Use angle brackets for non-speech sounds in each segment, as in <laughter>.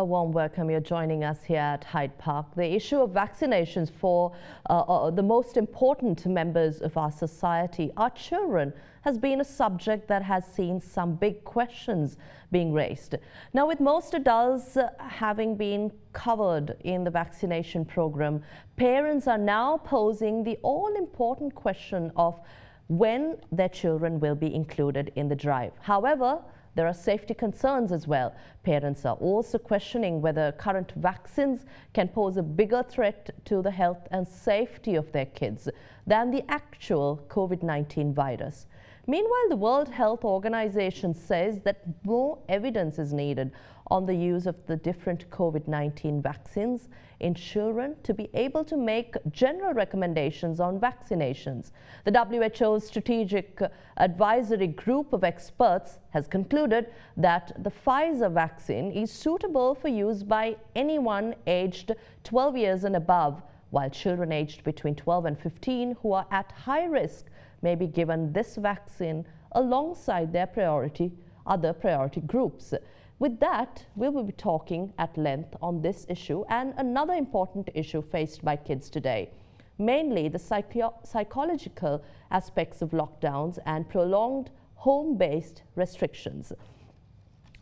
A warm welcome. You're joining us here at Hyde Park. The issue of vaccinations for uh, uh, the most important members of our society, our children, has been a subject that has seen some big questions being raised. Now, with most adults uh, having been covered in the vaccination program, parents are now posing the all-important question of when their children will be included in the drive. However, there are safety concerns as well. Parents are also questioning whether current vaccines can pose a bigger threat to the health and safety of their kids than the actual COVID-19 virus. Meanwhile, the World Health Organization says that more evidence is needed on the use of the different COVID-19 vaccines in children to be able to make general recommendations on vaccinations. The WHO's Strategic Advisory Group of experts has concluded that the Pfizer vaccine is suitable for use by anyone aged 12 years and above, while children aged between 12 and 15 who are at high risk may be given this vaccine alongside their priority other priority groups. With that, we will be talking at length on this issue and another important issue faced by kids today, mainly the psycho psychological aspects of lockdowns and prolonged home-based restrictions.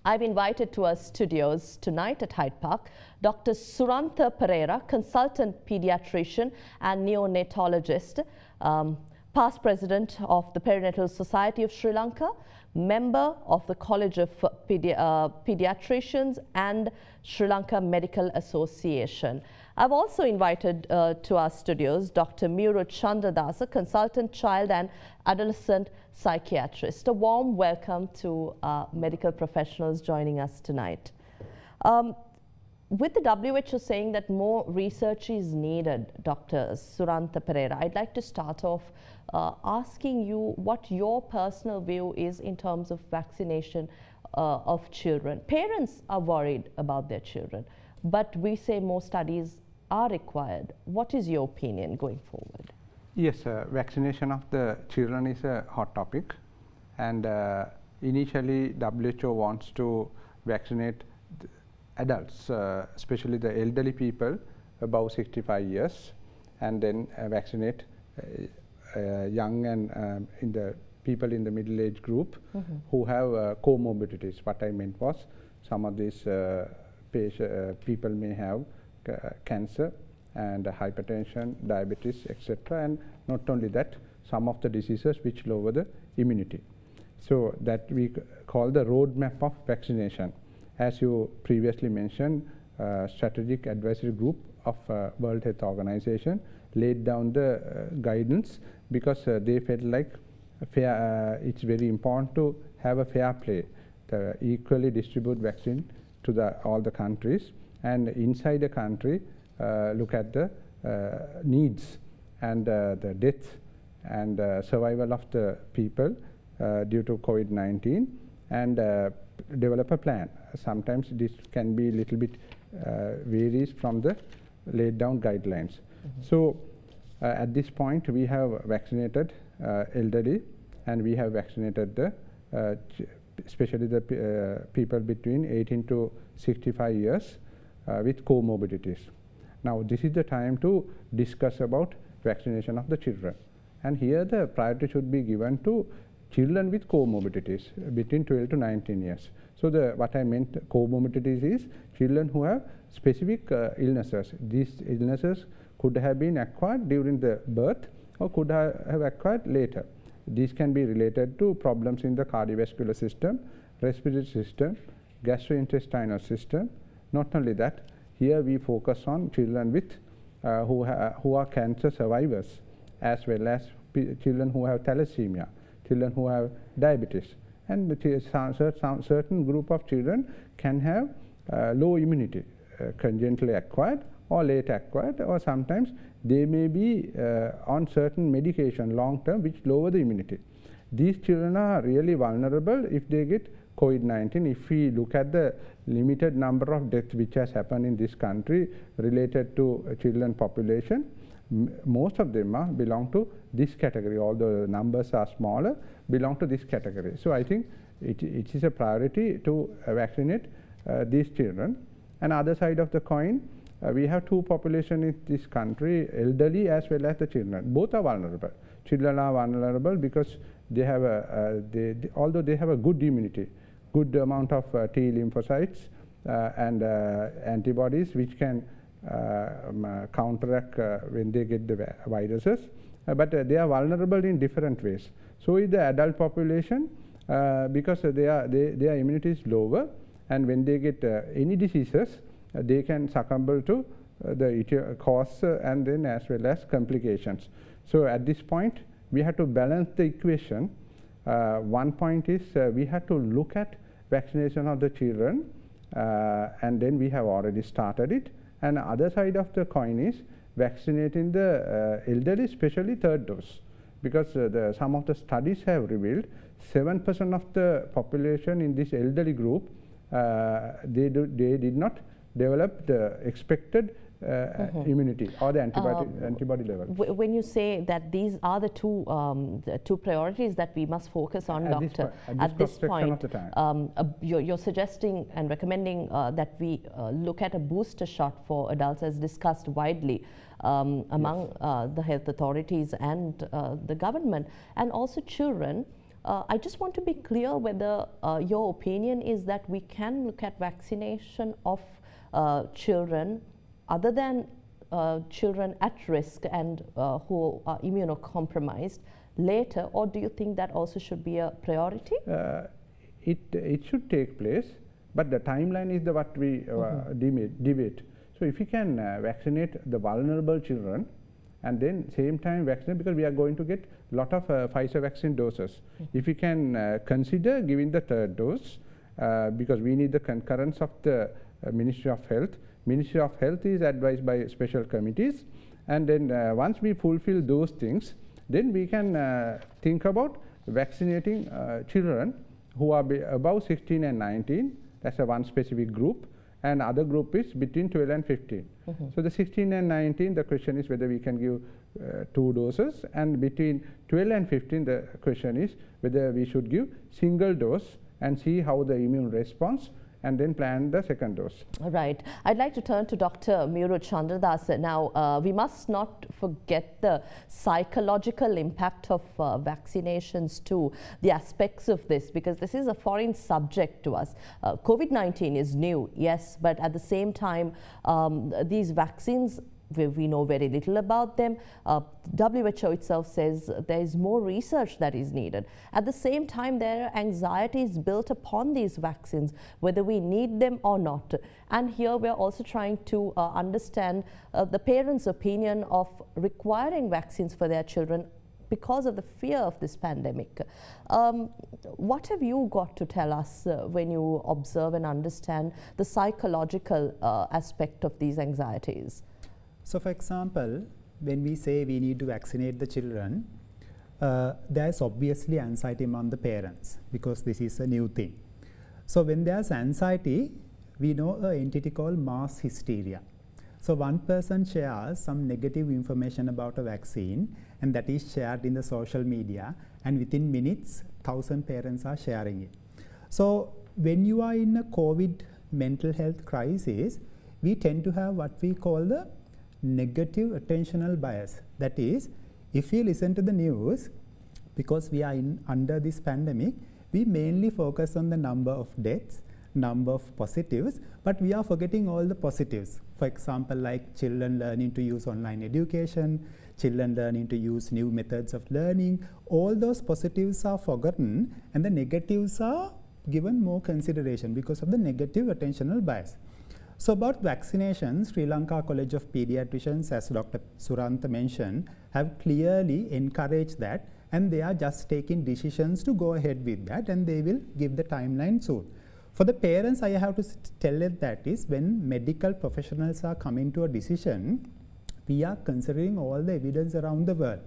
I've invited to our studios tonight at Hyde Park Dr. Surantha Perera, consultant pediatrician and neonatologist, um, past president of the Perinatal Society of Sri Lanka, member of the College of Pedi uh, Pediatricians and Sri Lanka Medical Association. I've also invited uh, to our studios Dr. Miyuru Chandradasa, consultant child and adolescent psychiatrist. A warm welcome to medical professionals joining us tonight. Um, with the WHO saying that more research is needed, Dr. Surantha Perera, I'd like to start off uh, asking you what your personal view is in terms of vaccination uh, of children. Parents are worried about their children, but we say more studies are required. What is your opinion going forward? Yes, uh, vaccination of the children is a hot topic and uh, initially WHO wants to vaccinate adults, uh, especially the elderly people above 65 years and then uh, vaccinate uh, young and um, in the people in the middle age group mm -hmm. who have uh, comorbidities. What I meant was some of these uh, people may have cancer and hypertension, diabetes, etc. And not only that, some of the diseases which lower the immunity. So that we call the roadmap of vaccination. As you previously mentioned, uh, strategic advisory group of uh, World Health Organization laid down the uh, guidance because uh, they felt like fair, uh, it's very important to have a fair play, to equally distribute vaccine to the, all the countries and inside the country look at the needs and the death and survival of the people due to COVID-19 and develop a plan. Sometimes this can be a little bit uh, varies from the laid down guidelines. Mm -hmm. So uh, at this point, we have vaccinated uh, elderly and we have vaccinated the uh, especially the people between 18 to 65 years with comorbidities. Now, this is the time to discuss about vaccination of the children. And here the priority should be given to children with comorbidities between 12 to 19 years. So, the what I meant comorbidities is children who have specific uh, illnesses. These illnesses could have been acquired during the birth or could ha have acquired later. These can be related to problems in the cardiovascular system, respiratory system, gastrointestinal system. Not only that, here we focus on children with uh, who, who are cancer survivors as well as children who have thalassemia, children who have diabetes. And the certain group of children can have uh, low immunity, uh, congenitally acquired or late acquired or sometimes they may be uh, on certain medication long term which lower the immunity. These children are really vulnerable if they get COVID-19. If we look at the limited number of deaths which has happened in this country related to children population, most of them are belong to this category, although the numbers are smaller, belong to this category. So I think it, it is a priority to vaccinate uh, these children And other side of the coin, uh, we have two population in this country, elderly as well as the children. Both are vulnerable. Children are vulnerable because they have a, uh, they, they, although they have a good immunity, good amount of uh, T lymphocytes uh, and uh, antibodies which can Uh, um, uh, counteract uh, when they get the viruses, but they are vulnerable in different ways. So is the adult population because they are they, their immunity is lower and when they get any diseases, uh, they can succumb to uh, the cause uh, and then as well as complications. So at this point, we have to balance the equation. one point is we have to look at vaccination of the children and then we have already started it. And other side of the coin is vaccinating the elderly, especially third dose. Because uh, the, some of the studies have revealed 7% of the population in this elderly group, uh, they, do, they did not develop the expected uh, mm -hmm. immunity or the antibody, uh, antibody level. when you say that these are the two, um, the two priorities that we must focus on, at Doctor, this at, this, point, um, uh, you're, you're, suggesting and recommending uh, that we uh, look at a booster shot for adults as discussed widely um, among yes. Uh, the health authorities and the government and also children. Uh, I just want to be clear whether uh, your opinion is that we can look at vaccination of uh, children other than uh, children at risk and uh, who are immunocompromised later, or do you think that also should be a priority? it, it should take place, but the timeline is the what we mm -hmm. debate. So, if we can vaccinate the vulnerable children, and then same time vaccinate because we are going to get a lot of uh, Pfizer vaccine doses. Mm -hmm. If we can uh, consider giving the third dose uh, because we need the concurrence of the uh, Ministry of Health. Ministry of Health is advised by special committees and then uh, once we fulfill those things, then we can uh, think about vaccinating children who are above 16 and 19, that's a one specific group, and other group is between 12 and 15. Mm -hmm. So the 16 and 19, the question is whether we can give uh, two doses, and between 12 and 15, the question is whether we should give single dose and see how the immune response and then plan the second dose. Right. I'd like to turn to Dr. Miyuru Chandradasa. Now, uh, we must not forget the psychological impact of uh, vaccinations too, the aspects of this, because this is a foreign subject to us. Uh, COVID-19 is new, yes, but at the same time, um, these vaccines we know very little about them. Uh, WHO itself says there is more research that is needed. At the same time, there are anxieties built upon these vaccines, whether we need them or not. And here we're also trying to uh, understand uh, the parents' opinion of requiring vaccines for their children because of the fear of this pandemic. Um, what have you got to tell us uh, when you observe and understand the psychological uh, aspect of these anxieties? So, for example, when we say we need to vaccinate the children, uh, there is obviously anxiety among the parents because this is a new thing. So, when there is anxiety, we know an entity called mass hysteria. So, one person shares some negative information about a vaccine and that is shared in the social media and within minutes, thousand parents are sharing it. So, when you are in a COVID mental health crisis, we tend to have what we call the negative attentional bias. That is, if we listen to the news, because we are in under this pandemic, we mainly focus on the number of deaths, number of positives, but we are forgetting all the positives. For example, like children learning to use online education, children learning to use new methods of learning, all those positives are forgotten and the negatives are given more consideration because of the negative attentional bias. So about vaccination, Sri Lanka College of Pediatricians, as Dr. Surantha mentioned, have clearly encouraged that and they are just taking decisions to go ahead with that and they will give the timeline soon. For the parents, I have to tell it that is when medical professionals are coming to a decision, we are considering all the evidence around the world.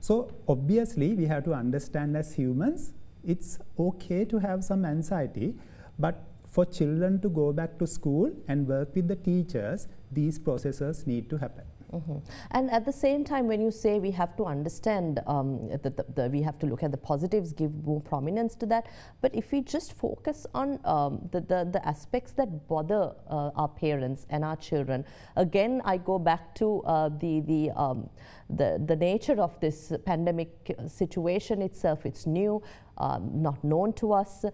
So obviously, we have to understand as humans, it's okay to have some anxiety, but for children to go back to school and work with the teachers, these processes need to happen. Mm -hmm. And at the same time, when you say we have to understand um, that the, the, we have to look at the positives, give more prominence to that. But if we just focus on um, the, the, the, aspects that bother uh, our parents and our children, again, I go back to uh, the, the, um, the, the nature of this pandemic situation itself. It's new, um, not known to us,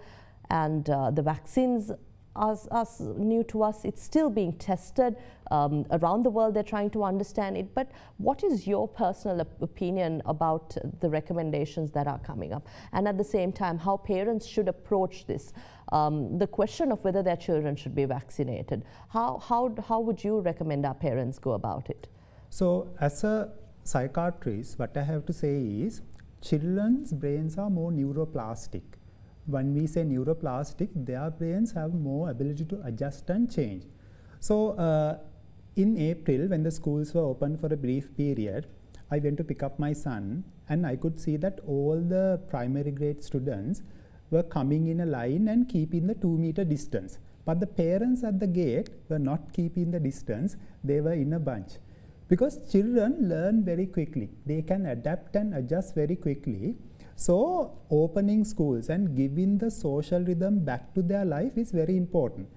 and uh, the vaccines are, as new to us. It's still being tested um, around the world. They're trying to understand it. But what is your personal op opinion about the recommendations that are coming up? And at the same time, how parents should approach this? Um, the question of whether their children should be vaccinated. How, how, how would you recommend our parents go about it? So, as a psychiatrist, what I have to say is children's brains are more neuroplastic when we say neuroplastic, their brains have more ability to adjust and change. So uh, in April, when the schools were open for a brief period, I went to pick up my son and I could see that all the primary grade students were coming in a line and keeping the two meter distance. But the parents at the gate were not keeping the distance, they were in a bunch. Because children learn very quickly, they can adapt and adjust very quickly. So opening schools and giving the social rhythm back to their life is very important.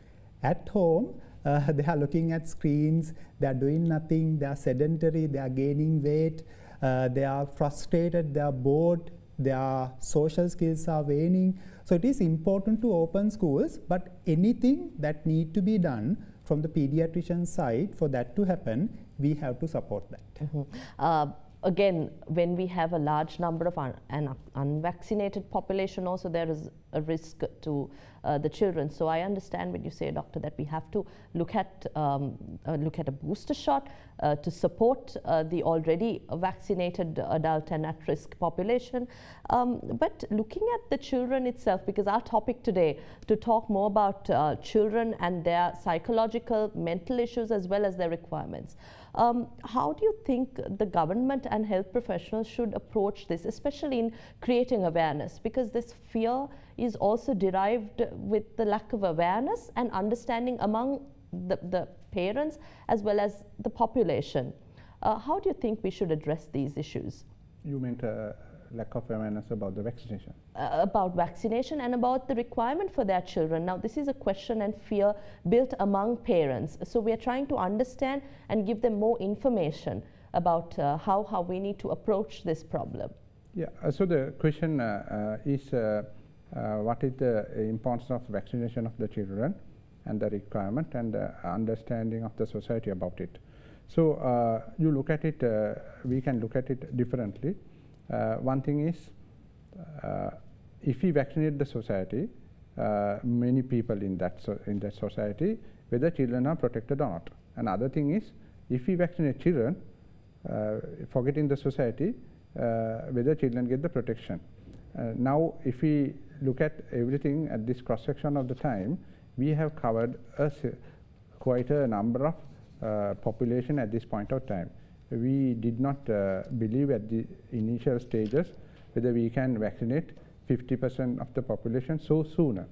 At home, <laughs> uh, they are looking at screens, they are doing nothing, they are sedentary, they are gaining weight, uh, they are frustrated, they are bored, their social skills are waning. So it is important to open schools, but anything that need to be done from the pediatrician side for that to happen, we have to support that. Mm -hmm. uh, again, when we have a large number of un an unvaccinated population also, there is a risk to uh, the children. So I understand when you say, doctor, that we have to look at um, uh, look at a booster shot uh, to support uh, the already vaccinated adult and at-risk population. Um, but looking at the children itself, because our topic today to talk more about uh, children and their psychological, mental issues as well as their requirements. Um, how do you think the government and health professionals should approach this, especially in creating awareness? Because this fear is also derived with the lack of awareness and understanding among the, the parents as well as the population. Uh, how do you think we should address these issues? You meant uh, lack of awareness about the vaccination? Uh, about vaccination and about the requirement for their children. Now, this is a question and fear built among parents. So, we are trying to understand and give them more information about uh, how, how we need to approach this problem. Yeah, uh, so the question uh, uh, is uh, what is the importance of vaccination of the children and the requirement and the understanding of the society about it. So, you look at it, we can look at it differently. Uh, one thing is, uh, if we vaccinate the society, uh, many people in that so in that society, whether children are protected or not. Another thing is, if we vaccinate children, forgetting the society, whether children get the protection. Now, if we look at everything at this cross section of the time, we have covered a quite a number of uh, population at this point of time we did not uh, believe at the initial stages whether we can vaccinate 50 percent of the population so sooner.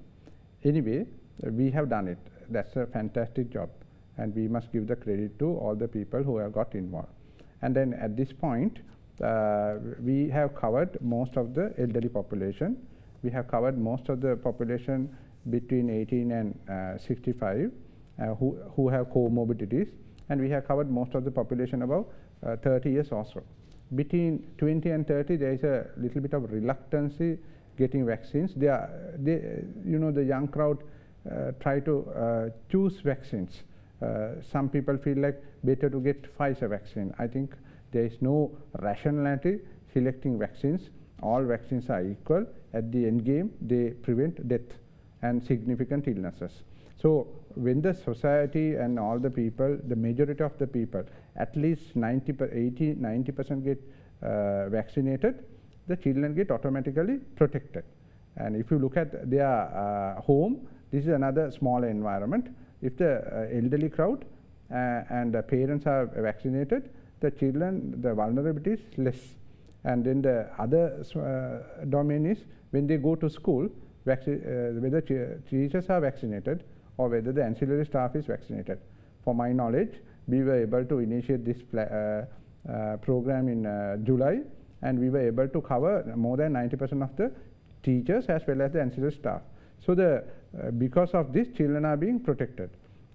Anyway, uh, we have done it. That's a fantastic job and we must give the credit to all the people who have got involved. And then at this point, uh, we have covered most of the elderly population. We have covered most of the population between 18 and uh, 65 uh, who, who have comorbidities and we have covered most of the population above uh, 30 years or so. Between 20 and 30, there is a little bit of reluctancy getting vaccines. They are, they, you know, the young crowd uh, try to uh, choose vaccines. Some people feel like better to get Pfizer vaccine. I think there is no rationality selecting vaccines. All vaccines are equal. At the end game, they prevent death and significant illnesses. So when the society and all the people, the majority of the people, at least 90, 80, 90 percent get uh, vaccinated, the children get automatically protected. And if you look at their uh, home, this is another small environment. If the uh, elderly crowd uh, and the parents are vaccinated, the children, the vulnerability is less. And then the other uh, domain is when they go to school, uh, whether teachers are vaccinated or whether the ancillary staff is vaccinated. For my knowledge, we were able to initiate this uh, uh, program in uh, July and we were able to cover more than 90% of the teachers as well as the ancillary staff. So, the, uh, because of this children are being protected.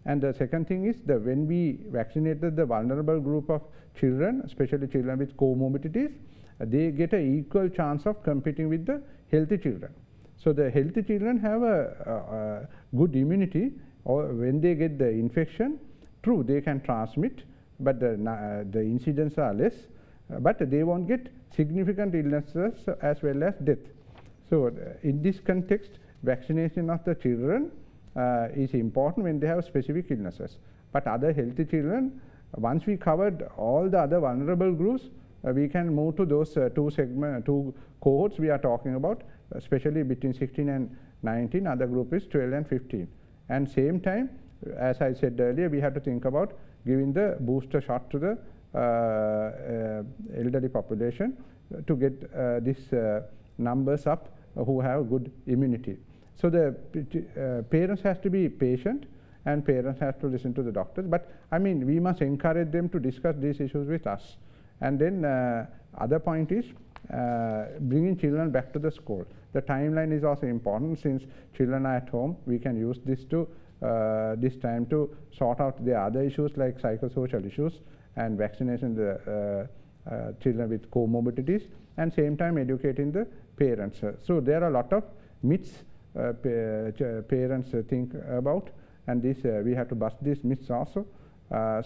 And the second thing is that when we vaccinated the vulnerable group of children, especially children with comorbidities, uh, they get an equal chance of competing with the healthy children. So, the healthy children have a, a, a good immunity or when they get the infection, true they can transmit, but the, uh, the incidents are less, uh, but they won't get significant illnesses as well as death. So, uh, in this context vaccination of the children uh, is important when they have specific illnesses, but other healthy children once we covered all the other vulnerable groups uh, we can move to those uh, two segment two cohorts we are talking about especially between 16 and 19 other group is 12 and 15 and same time as I said earlier we have to think about giving the booster shot to the uh, uh, elderly population to get uh, these numbers up who have good immunity. So, the parents has to be patient and parents have to listen to the doctors, but I mean we must encourage them to discuss these issues with us. And then other point is uh, bringing children back to the school. The timeline is also important since children are at home, we can use this to uh, this time to sort out the other issues like psychosocial issues and vaccination the uh, uh, children with comorbidities and same time educating the parents. so there are a lot of myths pa parents think about and this we have to bust these myths also.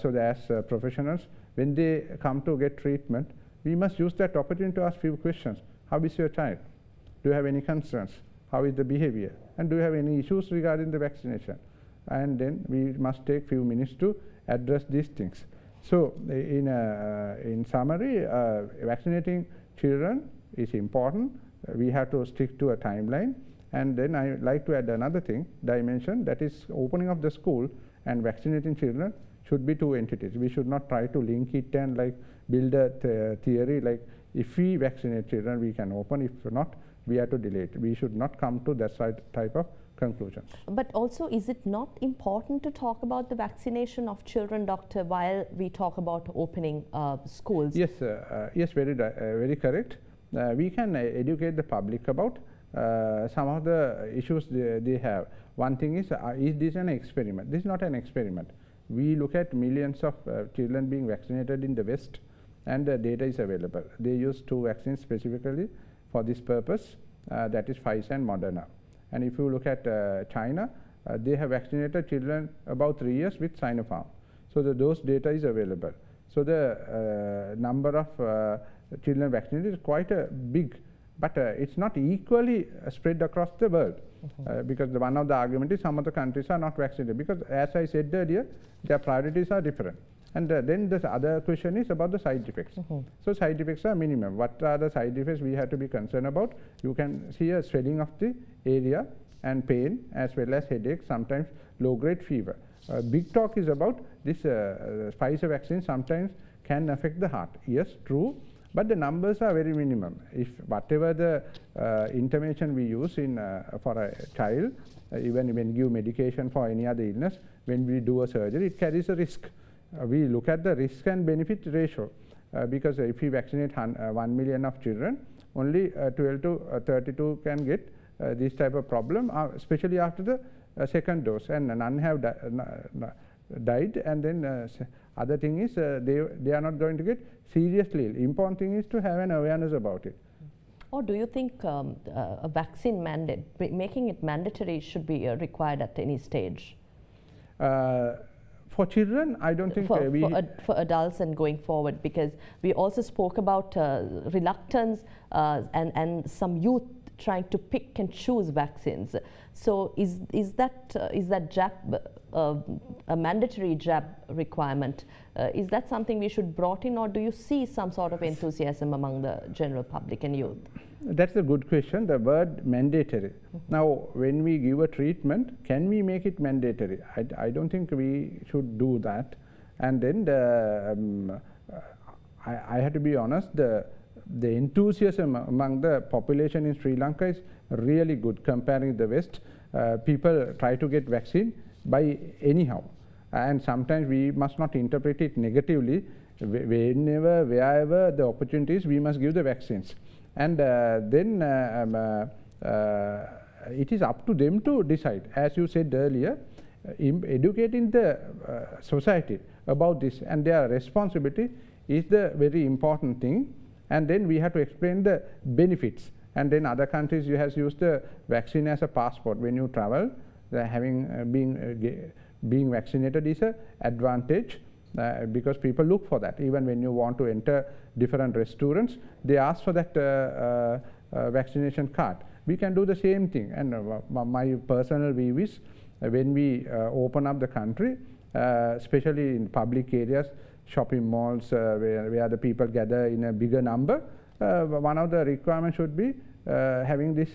so that as professionals when they come to get treatment we must use that opportunity to ask few questions. How is your child? Do you have any concerns? How is the behavior? And do you have any issues regarding the vaccination? And then we must take few minutes to address these things. So, in, uh, in summary, uh, vaccinating children is important. Uh, we have to stick to a timeline. And then I like to add another thing, dimension, that is opening of the school and vaccinating children should be two entities. We should not try to link it and like build a th theory like if we vaccinate children, we can open. If not, we have to delay it. We should not come to that side type of conclusions. But also, is it not important to talk about the vaccination of children, doctor, while we talk about opening uh, schools? Yes, uh, uh, yes, very, uh, very correct. Uh, we can uh, educate the public about some of the issues they, they, have. One thing is, is this an experiment? This is not an experiment. We look at millions of children being vaccinated in the West, and the data is available. They use two vaccines specifically for this purpose, that is Pfizer and Moderna. And if you look at uh, China, uh, they have vaccinated children about three years with Sinopharm. So the dose data is available. So the uh, number of children vaccinated is quite a big, but it's not equally spread across the world. Mm -hmm. because one of the argument is some of the countries are not vaccinated because as I said earlier, their priorities are different. And uh, then the other question is about the side effects. Mm -hmm. So side effects are minimum. What are the side effects we have to be concerned about? You can see a swelling of the area and pain as well as headache, sometimes low grade fever. Uh, big talk is about this uh, uh, Pfizer vaccine sometimes can affect the heart. Yes, true, but the numbers are very minimum. If whatever the uh, intervention we use in uh, for a child, uh, even when give medication for any other illness, when we do a surgery, it carries a risk. Uh, we look at the risk and benefit ratio uh, because if we vaccinate uh, 1 million of children, only 12 to 32 can get this type of problem, especially after the second dose, and none have died. And then other thing is they they are not going to get seriously ill. Important thing is to have an awareness about it. Or do you think um, uh, a vaccine mandate, making it mandatory, should be uh, required at any stage? Uh, for children, I don't think for, uh, we for, ad for, adults and going forward because we also spoke about uh, reluctance uh, and and some youth trying to pick and choose vaccines. So is is that uh, is that jab uh, a mandatory jab requirement? Uh, is that something we should brought in, or do you see some sort of enthusiasm among the general public and youth? That's a good question. The word mandatory. Mm -hmm. Now, when we give a treatment, can we make it mandatory? I, I don't think we should do that. And then the, um, I, I have to be honest, the the enthusiasm among the population in Sri Lanka is really good comparing the West. Uh, people try to get vaccine by anyhow. And sometimes we must not interpret it negatively. Whenever, wherever the opportunities, we must give the vaccines. And uh, then uh, um, uh, uh, it is up to them to decide. As you said earlier, educating the society about this and their responsibility is the very important thing and then we have to explain the benefits and then other countries you has used the vaccine as a passport when you travel having uh, being uh, being vaccinated is a advantage uh, because people look for that. Even when you want to enter different restaurants they ask for that uh, uh, uh vaccination card. We can do the same thing. And uh, my personal view is when we open up the country especially in public areas shopping malls where, where the people gather in a bigger number, one of the requirements should be having this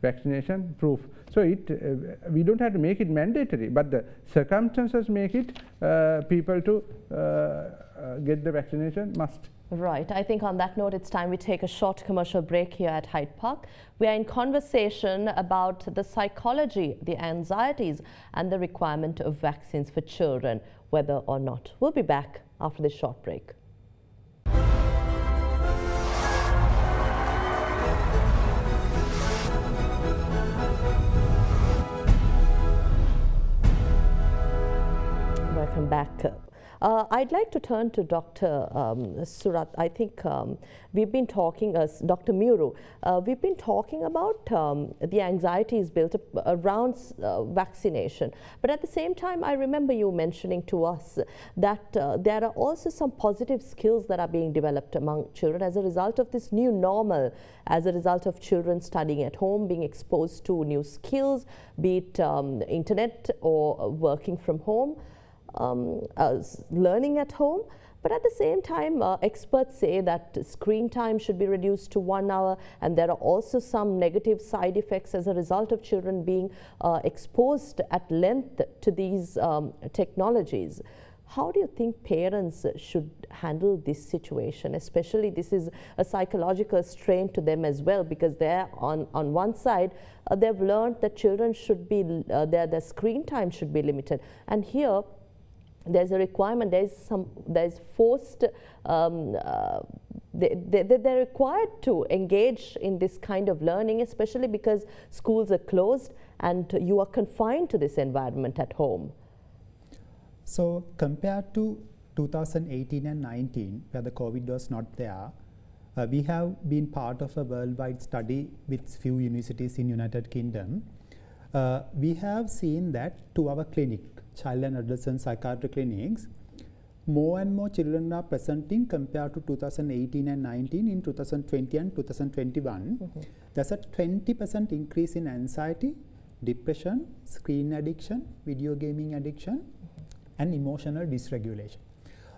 vaccination proof. So it, uh, we don't have to make it mandatory, but the circumstances make it uh, people to uh, get the vaccination must. Right. I think on that note, it's time we take a short commercial break here at Hyde Park. We are in conversation about the psychology, the anxieties, and the requirement of vaccines for children, whether or not. We'll be back after this short break. Back. Uh, I'd like to turn to Dr. Um, Surat. I think um, we've been talking, uh, Dr. Miyuru, uh, we've been talking about um, the anxieties built around uh, vaccination. But at the same time, I remember you mentioning to us that uh, there are also some positive skills that are being developed among children as a result of this new normal, as a result of children studying at home, being exposed to new skills, be it um, internet or working from home um, uh, learning at home. But at the same time, uh, experts say that screen time should be reduced to one hour, and there are also some negative side effects as a result of children being uh, exposed at length to these um, technologies. How do you think parents should handle this situation? Especially, this is a psychological strain to them as well, because they're on, on one side, uh, they've learned that children should be, uh, their, their screen time should be limited. And here, there's a requirement, there's some, there's forced, um, uh, they, they, they're required to engage in this kind of learning, especially because schools are closed and you are confined to this environment at home. So compared to 2018 and 19, where the COVID was not there, uh, we have been part of a worldwide study with few universities in United Kingdom. Uh, we have seen that to our clinic, child and adolescent psychiatry clinics, more and more children are presenting compared to 2018 and 19 in 2020 and 2021. Mm -hmm. There's a 20% increase in anxiety, depression, screen addiction, video gaming addiction, mm -hmm. and emotional dysregulation.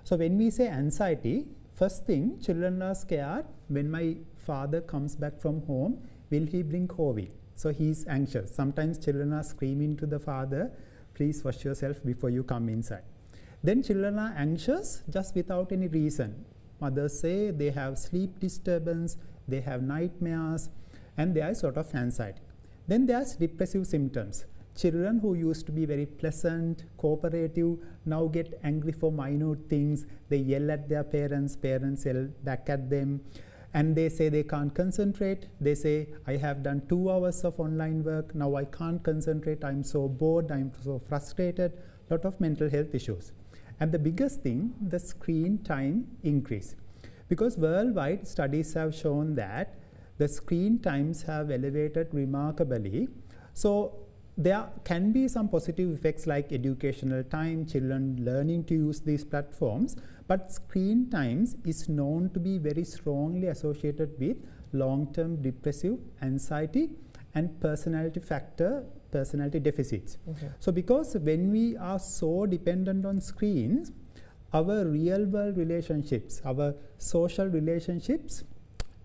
So when we say anxiety, first thing, children are scared when my father comes back from home, will he bring COVID? So he's anxious. Sometimes children are screaming to the father, please wash yourself before you come inside. Then children are anxious just without any reason. Mothers say they have sleep disturbance, they have nightmares, and they are sort of anxiety. Then there's depressive symptoms. Children who used to be very pleasant, cooperative, now get angry for minute things. They yell at their parents, parents yell back at them and they say they can't concentrate. They say, I have done two hours of online work, now I can't concentrate, I'm so bored, I'm so frustrated, lot of mental health issues. And the biggest thing, the screen time increase. Because worldwide studies have shown that the screen times have elevated remarkably. So there can be some positive effects like educational time, children learning to use these platforms, but screen times is known to be very strongly associated with long-term depressive anxiety and personality factor, personality deficits. Okay. So because when we are so dependent on screens, our real world relationships, our social relationships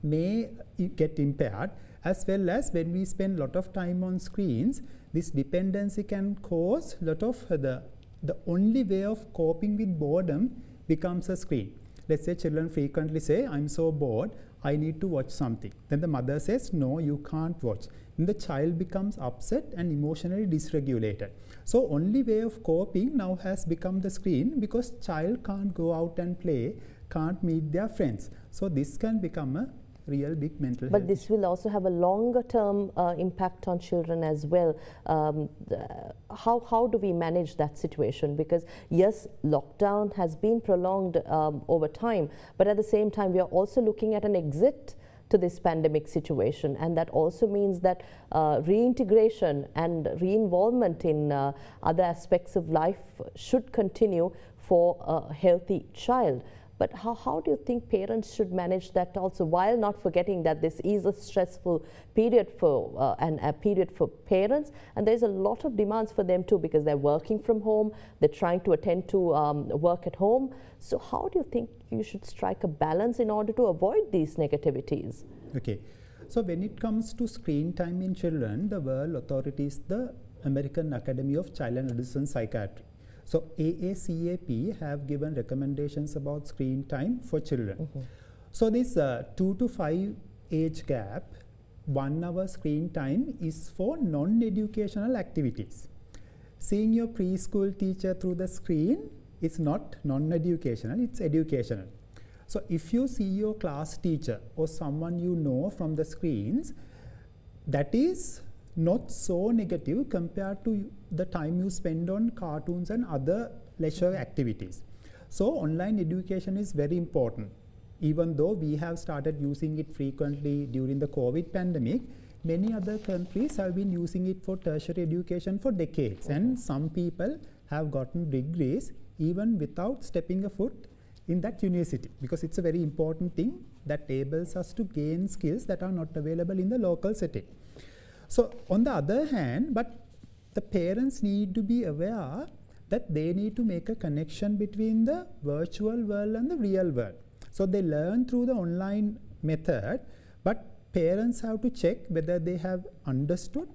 may get impaired as well as when we spend a lot of time on screens, this dependency can cause a lot of the, the only way of coping with boredom becomes a screen. let's say children frequently say, I'm so bored, I need to watch something. Then the mother says, no, you can't watch. Then the child becomes upset and emotionally dysregulated. So only way of coping now has become the screen because child can't go out and play, can't meet their friends. So this can become a real big mental but this will also have a longer term uh, impact on children as well. Um, how, how do we manage that situation? Because yes lockdown has been prolonged um, over time but at the same time we are also looking at an exit to this pandemic situation. And that also means that uh, reintegration and reinvolvement in uh, other aspects of life should continue for a healthy child. But how, how do you think parents should manage that also while not forgetting that this is a stressful period for uh, and a period for parents and there's a lot of demands for them too because they're working from home, they're trying to attend to um, work at home. So how do you think you should strike a balance in order to avoid these negativities? Okay. So when it comes to screen time in children, the world authorities, the American Academy of Child and Adolescent Psychiatry so AACAP have given recommendations about screen time for children. Mm -hmm. So this uh, two to five age gap, one hour screen time is for non-educational activities. Seeing your preschool teacher through the screen is not non-educational, it's educational. So if you see your class teacher or someone you know from the screens, that is not so negative compared to the time you spend on cartoons and other leisure activities. So online education is very important. Even though we have started using it frequently during the COVID pandemic, many other countries have been using it for tertiary education for decades okay. and some people have gotten degrees even without stepping a foot in that university because it's a very important thing that enables us to gain skills that are not available in the local setting. So on the other hand, but the parents need to be aware that they need to make a connection between the virtual world and the real world. So they learn through the online method, but parents have to check whether they have understood,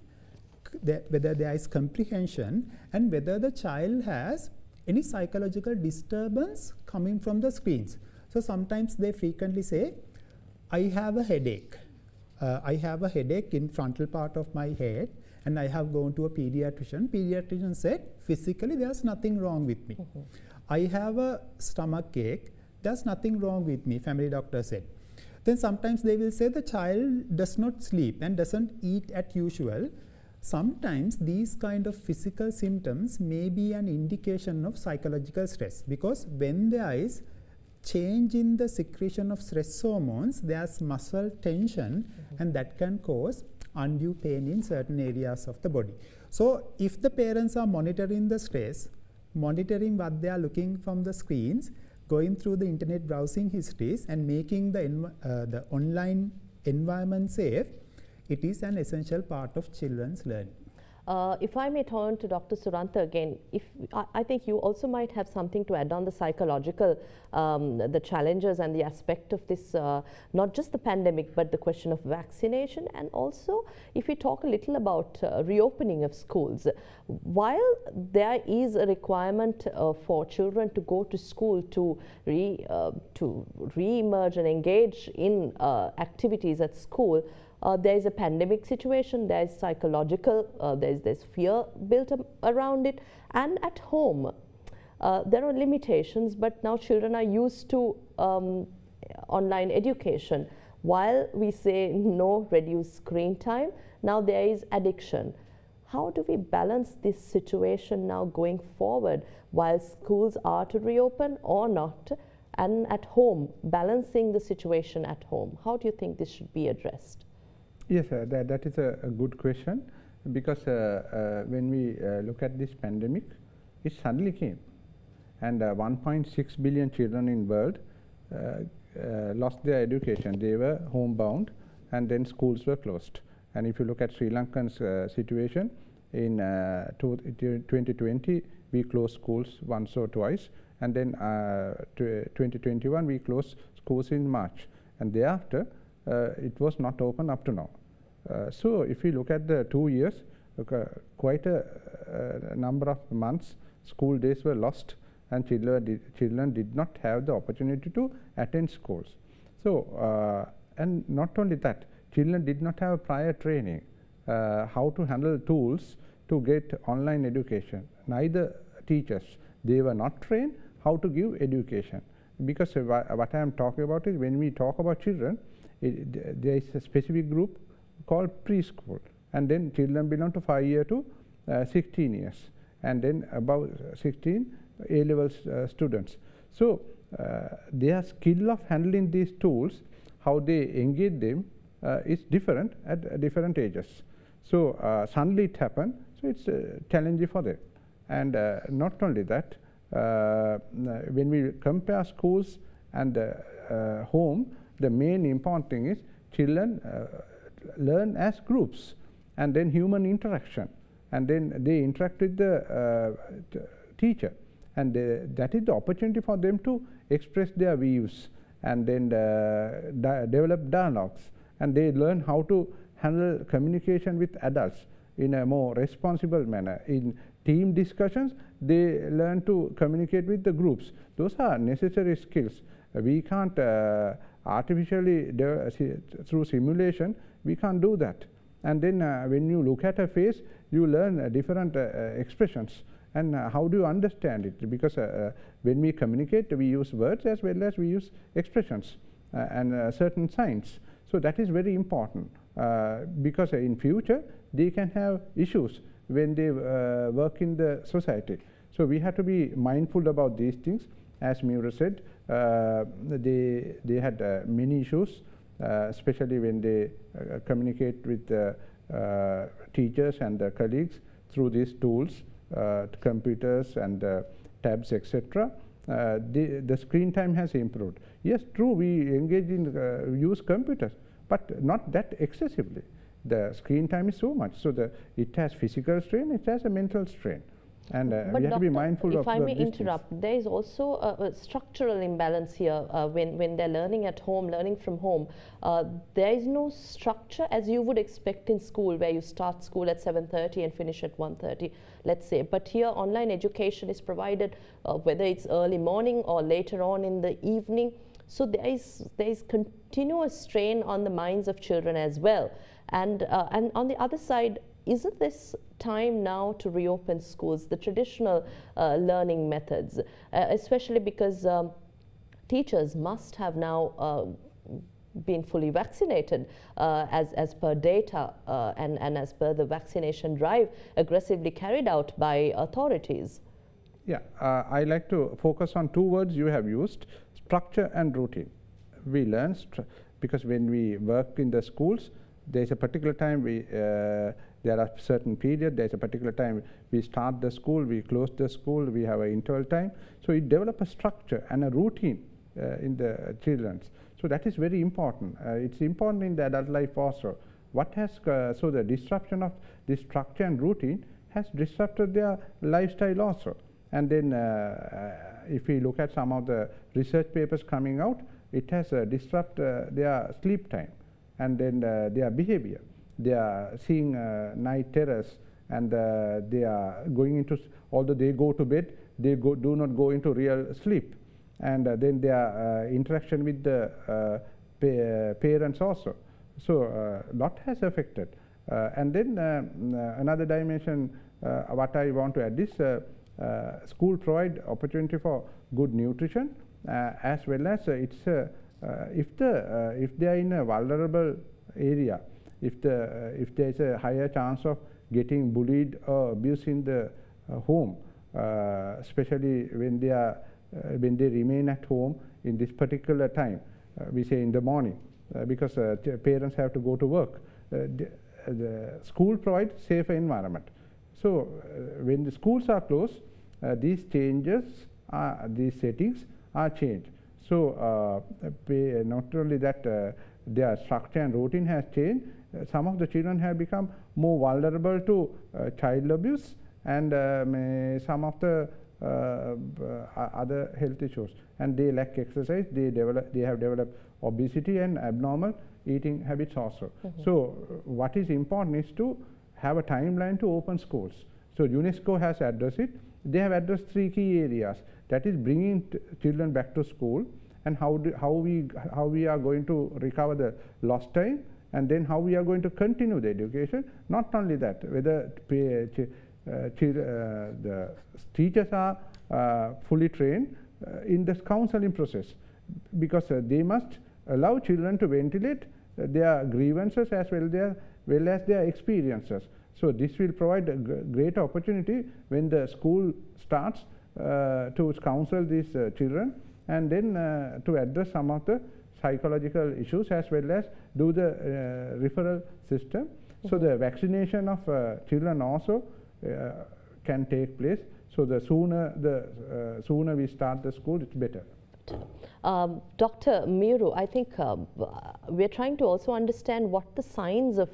whether there is comprehension, and whether the child has any psychological disturbance coming from the screens. So sometimes they frequently say, I have a headache uh, I have a headache in frontal part of my head and I have gone to a pediatrician. Pediatrician said, physically there's nothing wrong with me. Mm -hmm. I have a stomach ache, there's nothing wrong with me, family doctor said. Then sometimes they will say the child does not sleep and doesn't eat at usual. Sometimes these kind of physical symptoms may be an indication of psychological stress because when there is change in the secretion of stress hormones, there's muscle tension mm -hmm. and that can cause undue pain in certain areas of the body. So if the parents are monitoring the stress, monitoring what they are looking from the screens, going through the internet browsing histories and making the, uh, the online environment safe, it is an essential part of children's learning. Uh, if I may turn to Dr. Surantha again, if I, I, think you also might have something to add on the psychological, um, the challenges and the aspect of this, uh, not just the pandemic, but the question of vaccination. And also, if we talk a little about uh, reopening of schools, while there is a requirement uh, for children to go to school to re, uh, to re-emerge and engage in activities at school, uh, there is a pandemic situation, there is psychological, uh, there is this fear built around it, and at home, uh, there are limitations, but now children are used to um, online education. While we say no reduce screen time, now there is addiction. How do we balance this situation now going forward while schools are to reopen or not? And at home, balancing the situation at home, how do you think this should be addressed? Yes, uh, that, that is a, a, good question because uh, uh, when we uh, look at this pandemic, it suddenly came and uh, 1.6 billion children in world uh, lost their education. They were homebound and then schools were closed. And if you look at Sri Lankan's situation, in 2020 we closed schools once or twice and then 2021 we closed schools in March and thereafter it was not open up to now. Uh, so if we look at the two years, uh, quite a, number of months school days were lost and children did, children did not have the opportunity to attend schools. So, uh, and not only that, children did not have prior training uh, how to handle tools to get online education. Neither teachers, they were not trained how to give education. Because uh, what I am talking about is when we talk about children, there is a specific group called preschool and then children belong to 5 year to uh, 16 years and then above 16 A level uh, students. So, uh, their skill of handling these tools, how they engage them uh, is different at different ages. So, uh, suddenly it happened, so it is uh, challenging for them. And not only that, when we compare schools and home, the main important thing is children learn as groups and then human interaction and then they interact with the uh, teacher and uh, that is the opportunity for them to express their views and then uh, di develop dialogues and they learn how to handle communication with adults in a more responsible manner. In team discussions, they learn to communicate with the groups. Those are necessary skills. Uh, we can't uh, artificially, through simulation, we can't do that. And then uh, when you look at a face, you learn uh, different uh, expressions. And uh, how do you understand it? Because uh, uh, when we communicate we use words as well as we use expressions and certain signs. So that is very important because in future they can have issues when they work in the society. So we have to be mindful about these things. As Miyuru said they they had many issues uh, especially when they uh, communicate with uh, teachers and colleagues through these tools, computers and tabs, etc. Uh, the, the screen time has improved. Yes, true, we engage in uh, use computers, but not that excessively. The screen time is so much, so the, it has physical strain, it has a mental strain and uh, we have to be mindful if of I may interrupt, there is also a, a structural imbalance here uh, when, when they're learning at home, learning from home. Uh, there is no structure as you would expect in school where you start school at 7.30 and finish at 1.30, let's say. But here online education is provided uh, whether it's early morning or later on in the evening. So there is, there is continuous strain on the minds of children as well. And, uh, and on the other side, isn't this time now to reopen schools, the traditional uh, learning methods, uh, especially because um, teachers must have now uh, been fully vaccinated uh, as, as per data uh, and, and as per the vaccination drive aggressively carried out by authorities? Yeah, uh, I like to focus on two words you have used, structure and routine. We learn, because when we work in the schools, there is a particular time we uh, there are certain period there's a particular time we start the school we close the school we have an interval time. So it develop a structure and a routine uh, in the children's. So that is very important. Uh, it's important in the adult life also. What has uh, so the disruption of this structure and routine has disrupted their lifestyle also. And then uh, uh, if we look at some of the research papers coming out it has disrupted their sleep time and then their behavior they are seeing uh, night terrors and uh, they are going into, although they go to bed, they go, do not go into real sleep. And uh, then their uh, interaction with the uh, pa uh, parents also. So a lot has affected. and then mm, another dimension what I want to add is uh, school provide opportunity for good nutrition uh, as well as uh, it's if the if they are in a vulnerable area if, the, uh, if there is a higher chance of getting bullied or abused in the uh, home, uh, especially when they, are, when they remain at home in this particular time, we say in the morning, because parents have to go to work. The, the school provides safer environment. So when the schools are closed, uh, these changes, are, these settings are changed. So uh, not only that uh, their structure and routine has changed, uh, some of the children have become more vulnerable to uh, child abuse and uh, some of the other health issues. And they lack exercise they develop they have developed obesity and abnormal eating habits also. Mm -hmm. so what is important is to have a timeline to open schools. So unesco has addressed it. They have addressed three key areas. That is bringing children back to school and how, do, how, we, how we are going to recover the lost time and then how we are going to continue the education. Not only that, whether uh, uh, the teachers are uh, fully trained in the counseling process because they must allow children to ventilate their grievances as well, their, well as their experiences. So, this will provide a great opportunity when the school starts uh, to counsel these uh, children and then uh, to address some of the psychological issues as well as do the uh, referral system. Mm -hmm. So, the vaccination of children also can take place. So, the sooner, the, sooner we start the school, it's better. Um, Dr. Miyuru, I think uh, we're trying to also understand what the signs of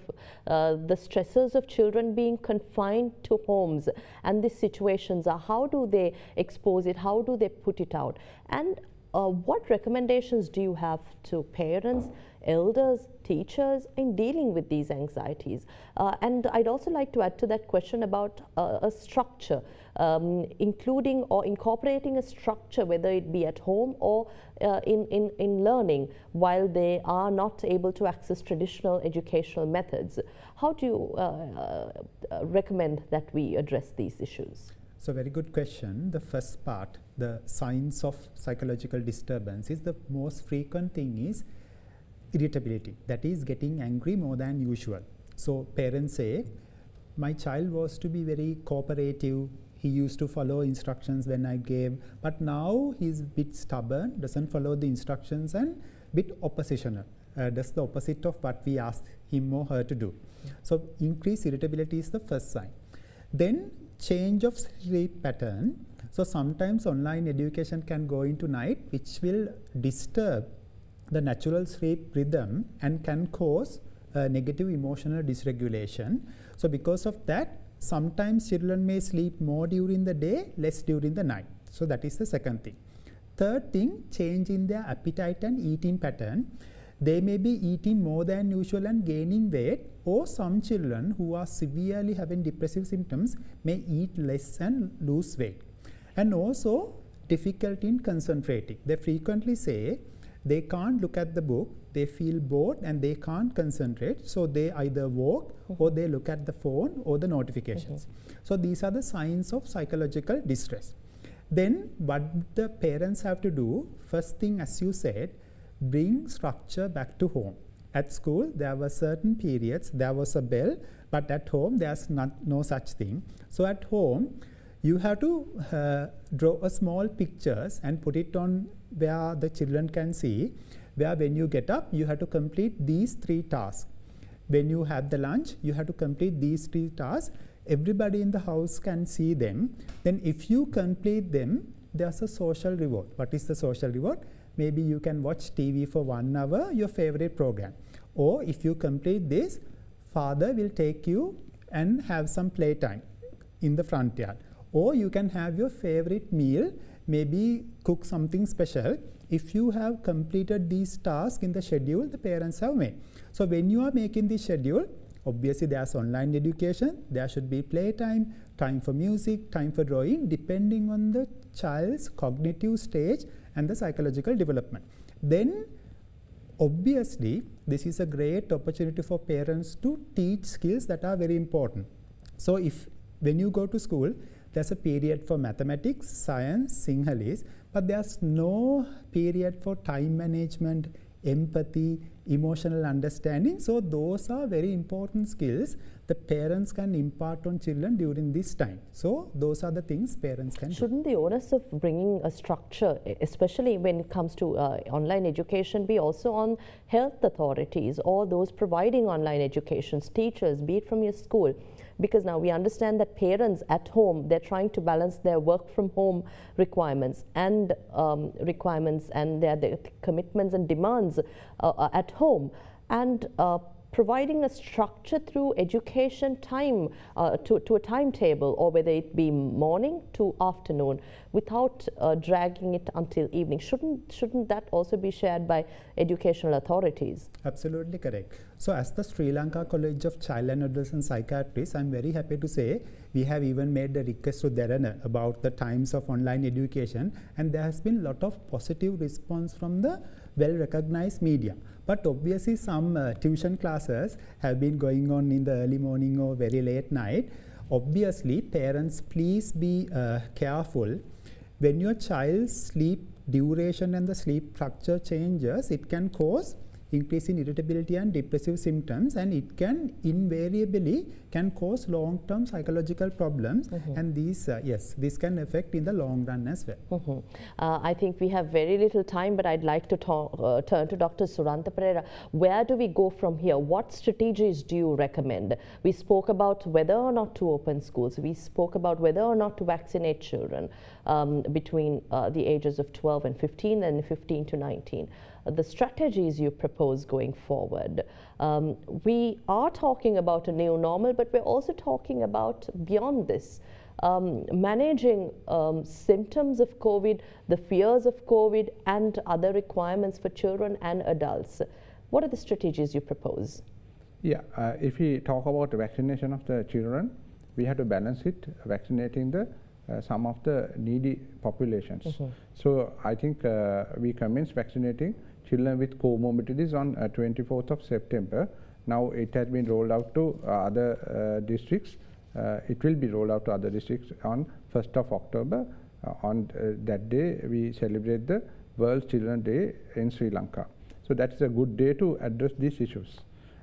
uh, the stresses of children being confined to homes and these situations are. How do they expose it? How do they put it out? And uh, what recommendations do you have to parents, elders, teachers in dealing with these anxieties? Uh, and I'd also like to add to that question about uh, a structure um, including or incorporating a structure, whether it be at home or uh, in, in, in learning, while they are not able to access traditional educational methods. How do you uh, uh, recommend that we address these issues? So very good question. The first part, the signs of psychological disturbance is the most frequent thing is irritability. That is getting angry more than usual. So parents say, my child was to be very cooperative, he used to follow instructions when I gave, but now he's a bit stubborn, doesn't follow the instructions and bit oppositional. Uh, that's the opposite of what we asked him or her to do. Yeah. So increased irritability is the first sign. Then change of sleep pattern. So sometimes online education can go into night, which will disturb the natural sleep rhythm and can cause uh, negative emotional dysregulation. So because of that, sometimes children may sleep more during the day, less during the night. So that is the second thing. Third thing, change in their appetite and eating pattern. They may be eating more than usual and gaining weight or some children who are severely having depressive symptoms may eat less and lose weight. And also difficulty in concentrating. They frequently say they can't look at the book they feel bored and they can't concentrate. So they either walk mm -hmm. or they look at the phone or the notifications. Mm -hmm. So these are the signs of psychological distress. Then what the parents have to do, first thing as you said, bring structure back to home. At school, there were certain periods, there was a bell, but at home, there's not, no such thing. So at home, you have to uh, draw a small pictures and put it on where the children can see where when you get up, you have to complete these three tasks. When you have the lunch, you have to complete these three tasks. Everybody in the house can see them. Then if you complete them, there's a social reward. What is the social reward? Maybe you can watch TV for one hour, your favorite program. Or if you complete this, father will take you and have some playtime in the front yard. Or you can have your favorite meal, maybe cook something special if you have completed these tasks in the schedule the parents have made. So when you are making the schedule, obviously there's online education, there should be playtime, time for music, time for drawing, depending on the child's cognitive stage and the psychological development. Then obviously this is a great opportunity for parents to teach skills that are very important. So if when you go to school, there's a period for mathematics, science, Sinhalese, but there's no period for time management, empathy, emotional understanding. So those are very important skills that parents can impart on children during this time. So those are the things parents can Shouldn't do. the onus of bringing a structure, especially when it comes to uh, online education, be also on health authorities or those providing online educations, teachers, be it from your school? Because now we understand that parents at home they're trying to balance their work from home requirements and um, requirements and their, their, commitments and demands uh, uh, at home. And uh, providing a structure through education time uh, to, to a timetable or whether it be morning to afternoon without uh, dragging it until evening. Shouldn't, shouldn't that also be shared by educational authorities? Absolutely correct. So as the Sri Lanka College of Child and Adolescent Psychiatrists, I'm very happy to say we have even made a request to Derana about the times of online education and there has been a lot of positive response from the well recognized media. But obviously some uh, tuition classes have been going on in the early morning or very late night. Obviously parents please be uh, careful when your child's sleep duration and the sleep structure changes it can cause increase in irritability and depressive symptoms and it can invariably can cause long-term psychological problems mm -hmm. and these uh, yes this can affect in the long run as well. Mm -hmm. uh, I think we have very little time but I'd like to talk, uh, turn to Dr. Surantha Perera. Where do we go from here? What strategies do you recommend? We spoke about whether or not to open schools. We spoke about whether or not to vaccinate children um, between uh, the ages of 12 and 15 and 15 to 19 the strategies you propose going forward. Um, we are talking about a new normal, but we're also talking about beyond this. Um, managing um, symptoms of COVID, the fears of COVID, and other requirements for children and adults. What are the strategies you propose? Yeah, uh, if we talk about vaccination of the children, we have to balance it, vaccinating the uh, some of the needy populations. Mm -hmm. So I think uh, we commence vaccinating children with comorbidities on 24th uh, of September. Now it has been rolled out to uh, other uh, districts. it will be rolled out to other districts on 1st of October. on that day, we celebrate the World Children's Day in Sri Lanka. So that's a good day to address these issues.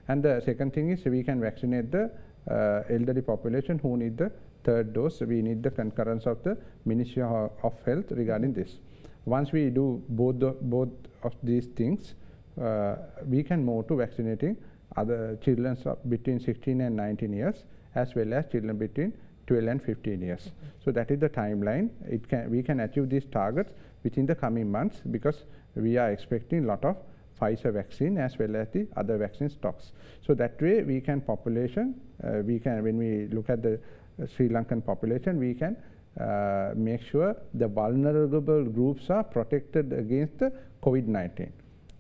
And the second thing is we can vaccinate the uh, elderly population who need the third dose. We need the concurrence of the Ministry of Health regarding this. Once we do both, the, both of these things, uh, we can move to vaccinating other children between 16 and 19 years as well as children between 12 and 15 years. Mm -hmm. So that is the timeline. It can we can achieve these targets within the coming months because we are expecting a lot of Pfizer vaccine as well as the other vaccine stocks. So that way we can population, uh, we can when we look at the uh, Sri Lankan population, we can uh, make sure the vulnerable groups are protected against the COVID-19.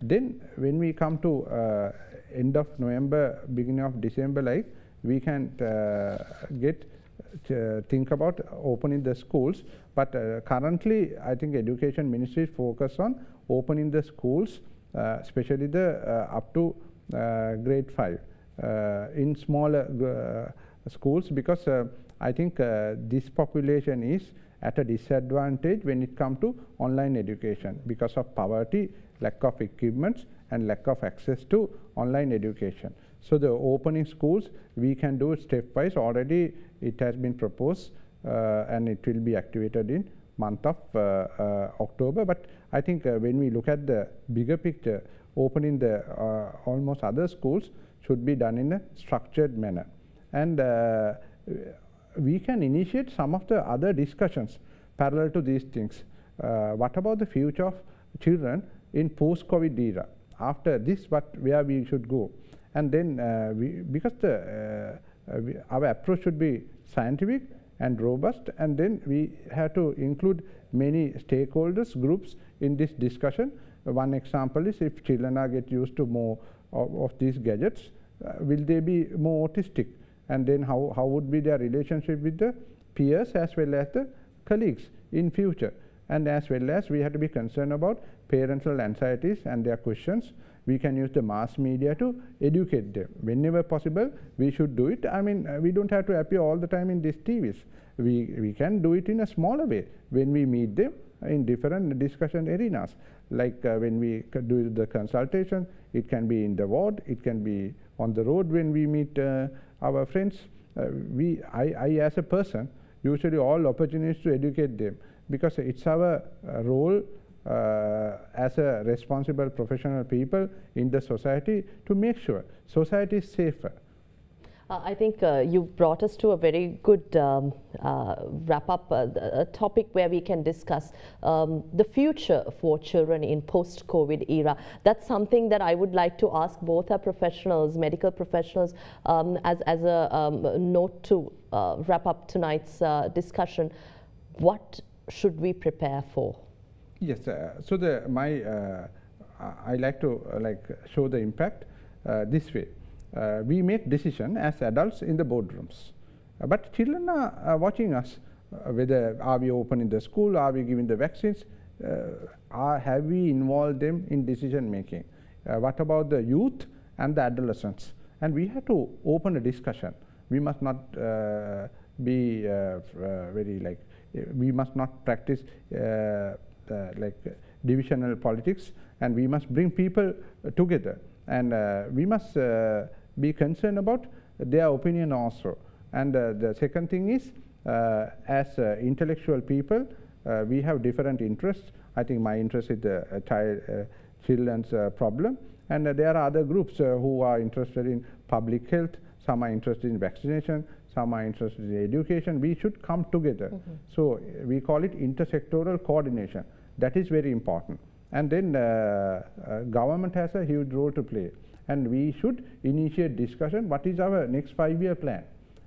Then when we come to uh, end of November, beginning of December, like we can uh, get uh, think about opening the schools. But uh, currently, I think Education Ministry focus on opening the schools, especially the up to grade five in smaller schools because I think this population is at a disadvantage when it comes to online education because of poverty, lack of equipments and lack of access to online education. So the opening schools we can do stepwise. Already it has been proposed uh, and it will be activated in month of uh, uh, October. But I think uh, when we look at the bigger picture opening the uh, almost other schools should be done in a structured manner. And uh, we can initiate some of the other discussions parallel to these things. Uh, what about the future of children in post-COVID era? After this, what where we should go? And then, uh, we, because the, uh, we, our approach should be scientific and robust, and then we have to include many stakeholders, groups in this discussion. one example is if children are get used to more of, of these gadgets, uh, will they be more autistic? And then how, how would be their relationship with the peers as well as the colleagues in future? And as well as we have to be concerned about parental anxieties and their questions. We can use the mass media to educate them. Whenever possible we should do it. I mean we don't have to appear all the time in these tvs we we can do it in a smaller way when we meet them in different discussion arenas. Like uh, when we do the consultation it can be in the ward it can be on the road when we meet uh, our friends, uh, we, I, I as a person, usually all opportunities to educate them because it's our uh, role uh, as a responsible professional people in the society to make sure society is safer. Uh, I think uh, you brought us to a very good um, uh, wrap up, uh, a topic where we can discuss um, the future for children in post-COVID era. That's something that I would like to ask both our professionals, medical professionals, um, as, as a um, note to uh, wrap up tonight's discussion. What should we prepare for? Yes, so the, my, I like to like show the impact this way Uh, we make decision as adults in the boardrooms. Uh, but children are watching us, uh, whether are we opening the school, are we giving the vaccines, uh, are, have we involved them in decision making? Uh, what about the youth and the adolescents? And we have to open a discussion. We must not be very like, we must not practice like divisional politics and we must bring people together and uh, we must uh, be concerned about their opinion also. And uh, the second thing is, uh, as uh, intellectual people, uh, we have different interests. I think my interest is the child, children's problem. And there are other groups who are interested in public health, some are interested in vaccination, some are interested in education. We should come together. Mm -hmm. So we call it intersectoral coordination. That is very important. And then uh, uh, government has a huge role to play and we should initiate discussion what is our next five year plan?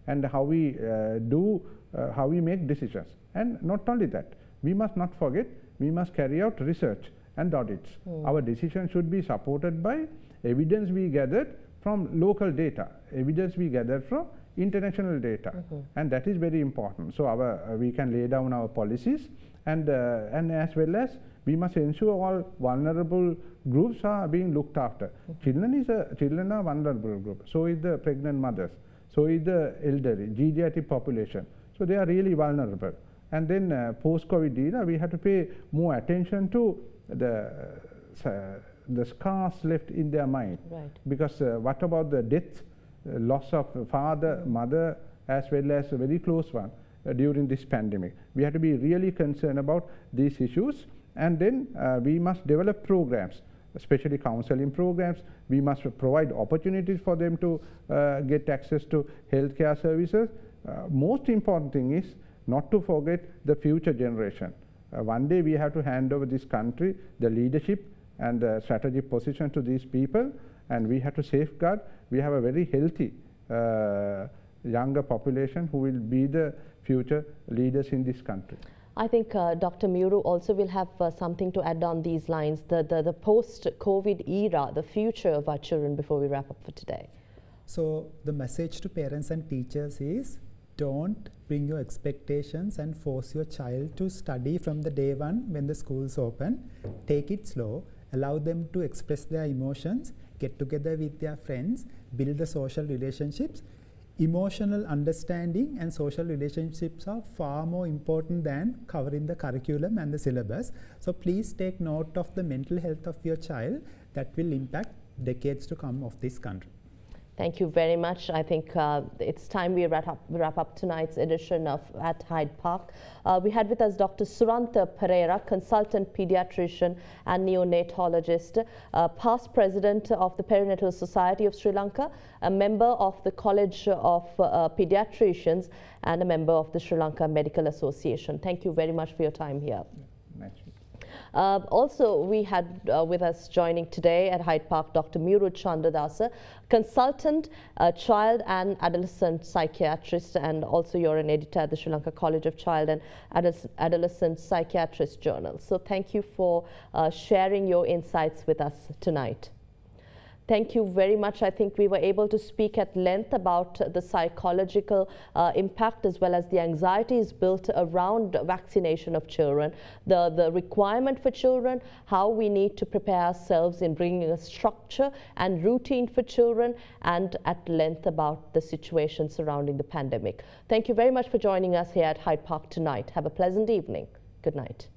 And how we uh, do uh, how we make decisions. And not only that we must not forget we must carry out research and audits. Mm. our decision should be supported by evidence we gathered from local data evidence we gathered from international data. Mm -hmm. and that is very important. So our uh, we can lay down our policies and uh, and as well as we must ensure all vulnerable groups are being looked after. Children is a children are vulnerable group. So is the pregnant mothers. So is the elderly, geriatric population. So they are really vulnerable. And then uh, post-COVID era, we have to pay more attention to the uh, the scars left in their mind. Right. Because uh, what about the death, uh, loss of father, mother, as well as a very close one uh, during this pandemic? We have to be really concerned about these issues and then uh, we must develop programs especially counseling programs. We must provide opportunities for them to uh, get access to healthcare services. Uh, most important thing is not to forget the future generation. Uh, one day we have to hand over this country, the leadership and the strategic position to these people and we have to safeguard. We have a very healthy uh, younger population who will be the future leaders in this country. I think uh, Dr. Miyuru also will have uh, something to add on these lines, the, the, the post-COVID era, the future of our children before we wrap up for today. So the message to parents and teachers is don't bring your expectations and force your child to study from the day one when the schools open. Take it slow, allow them to express their emotions, get together with their friends, build the social relationships emotional understanding and social relationships are far more important than covering the curriculum and the syllabus. So please take note of the mental health of your child that will impact decades to come of this country. Thank you very much. I think uh, it's time we wrap up, wrap up tonight's edition of At Hyde Park. Uh, we had with us Dr. Surantha Perera, consultant pediatrician and neonatologist, uh, past president of the Perinatal Society of Sri Lanka, a member of the College of uh, Pediatricians, and a member of the Sri Lanka Medical Association. Thank you very much for your time here. Uh, also, we had uh, with us joining today at Hyde Park Dr. Miyuru Chandradasa, consultant, uh, child and adolescent psychiatrist, and also you're an editor at the Sri Lanka College of Child and Adolescent Psychiatrist Journal. So thank you for uh, sharing your insights with us tonight. Thank you very much. I think we were able to speak at length about the psychological uh, impact as well as the anxieties built around vaccination of children, the, the requirement for children, how we need to prepare ourselves in bringing a structure and routine for children, and at length about the situation surrounding the pandemic. Thank you very much for joining us here at Hyde Park tonight. Have a pleasant evening. Good night.